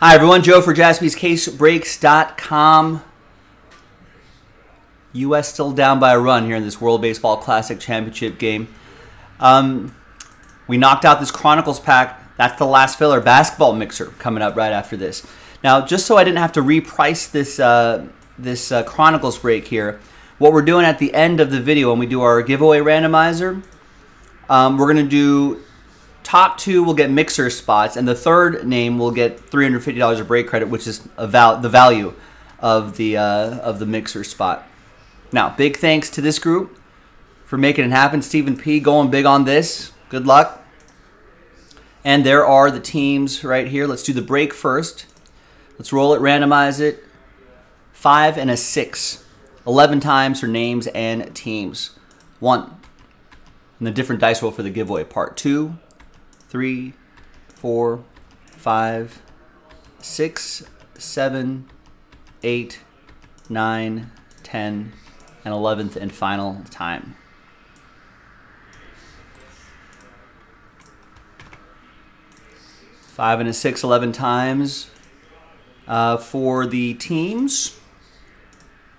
Hi, everyone. Joe for jaspyscasebreaks.com. U.S. still down by a run here in this World Baseball Classic Championship game. Um, we knocked out this Chronicles pack. That's the last filler basketball mixer coming up right after this. Now, just so I didn't have to reprice this uh, this uh, Chronicles break here, what we're doing at the end of the video when we do our giveaway randomizer, um, we're going to do top two will get mixer spots, and the third name will get $350 of break credit, which is val- the value of the uh, of the mixer spot. Now, big thanks to this group for making it happen. Stephen P. going big on this. Good luck. And there are the teams right here. Let's do the break first. Let's roll it, randomize it. Five and a six. 11 times for names and teams. One. And the different dice roll for the giveaway part. Two, three, four, five, six, seven, eight, nine, ten, and eleventh and final time. Five and a six, 11 times uh, for the teams.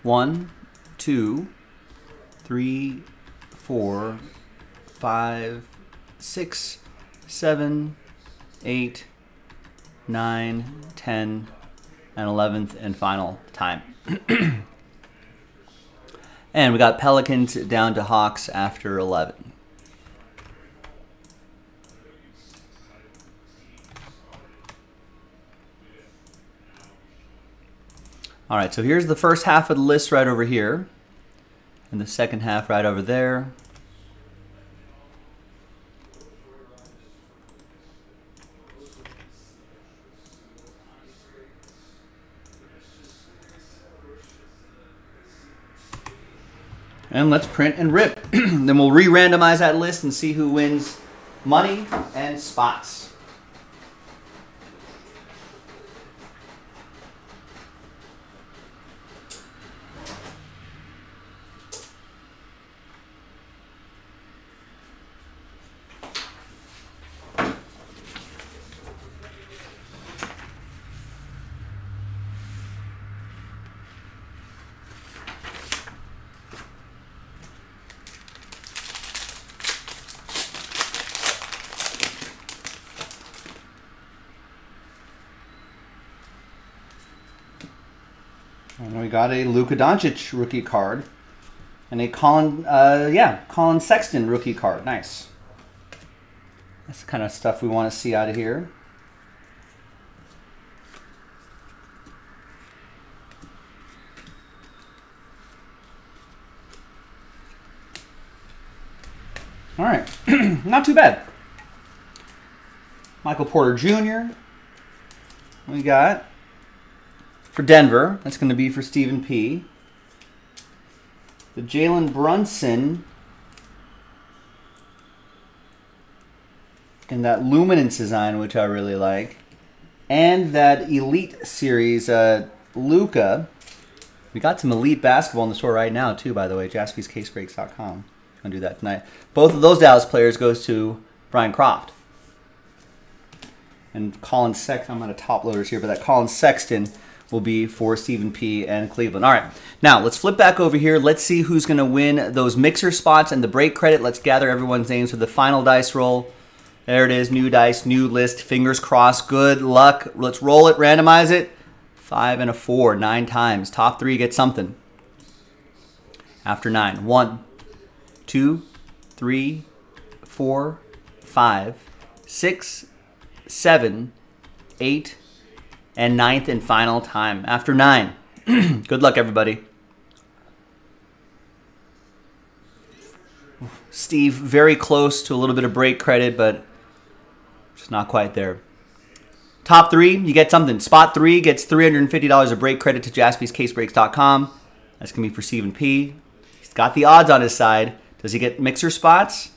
One, two, three, four, five, six, seven, eight, nine, ten, and eleventh and final time. and we got Pelicans down to Hawks after eleven. All right, so here's the first half of the list right over here, and the second half right over there. And let's print and rip. then we'll re-randomize that list and see who wins money and spots. And we got a Luka Doncic rookie card. And a Collin, uh, yeah, Collin Sexton rookie card. Nice. That's the kind of stuff we want to see out of here. All right, not too bad. Michael Porter Jr. We got for Denver. That's going to be for Stephen P. The Jalen Brunson and that Luminance design, which I really like, and that Elite Series uh, Luka. We got some Elite basketball in the store right now, too, by the way. JaspysCaseBreaks.com. Gonna do that tonight. Both of those Dallas players goes to Brian Croft. And Collin Sexton, I'm out of top loaders here, but that Collin Sexton will be for Stephen P. and Cleveland. All right, now let's flip back over here. Let's see who's going to win those mixer spots and the break credit. Let's gather everyone's names for the final dice roll. There it is, new dice, new list. Fingers crossed. Good luck. Let's roll it, randomize it. Five and a four, nine times. Top three get something. After nine, one, two, three, four, five, six, seven, eight, and ninth and final time. After nine. Good luck, everybody. Steve, very close to a little bit of break credit, but just not quite there. Top three, you get something. Spot three gets $350 of break credit to jaspyscasebreaks.com. That's going to be for Stephen P. He's got the odds on his side. Does he get mixer spots?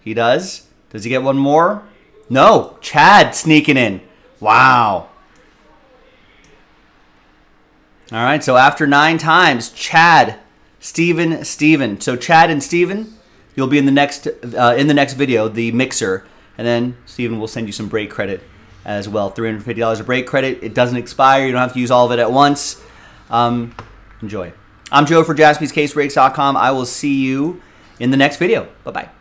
He does. Does he get one more? No. Chad sneaking in. Wow. All right, so after nine times, Chad, Steven, Steven. So Chad and Steven, you'll be in the next uh, in the next video, the mixer, and then Steven will send you some break credit as well. $350 a break credit. It doesn't expire. You don't have to use all of it at once. Um, enjoy. I'm Joe for jaspyscasebreaks.com. I will see you in the next video. Bye bye.